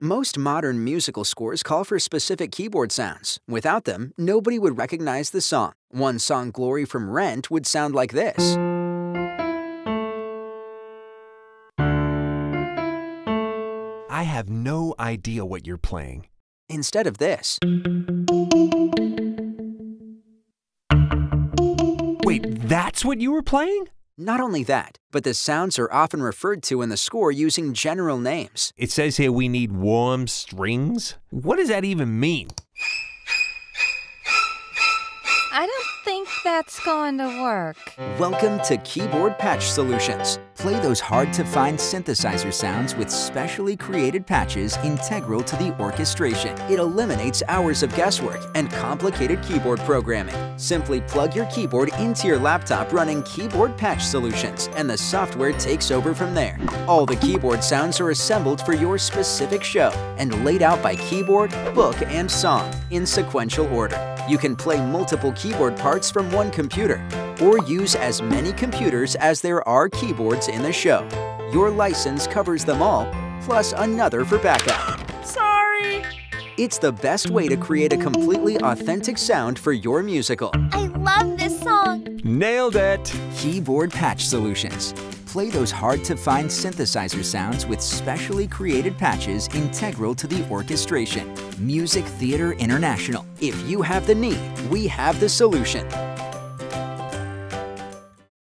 Most modern musical scores call for specific keyboard sounds. Without them, nobody would recognize the song. One song, Glory from Rent, would sound like this. I have no idea what you're playing. Instead of this. Wait, that's what you were playing? Not only that, but the sounds are often referred to in the score using general names. It says here we need warm strings. What does that even mean? I don't think that's going to work. Welcome to Keyboard Patch Solutions. Play those hard-to-find synthesizer sounds with specially created patches integral to the orchestration. It eliminates hours of guesswork and complicated keyboard programming. Simply plug your keyboard into your laptop running Keyboard Patch Solutions, and the software takes over from there. All the keyboard sounds are assembled for your specific show and laid out by keyboard, book, and song in sequential order. You can play multiple keyboard parts from one computer or use as many computers as there are keyboards in the show. Your license covers them all, plus another for backup. Sorry. It's the best way to create a completely authentic sound for your musical. I love this song. Nailed it! Keyboard Patch Solutions. Play those hard-to-find synthesizer sounds with specially created patches integral to the orchestration. Music Theatre International. If you have the need, we have the solution.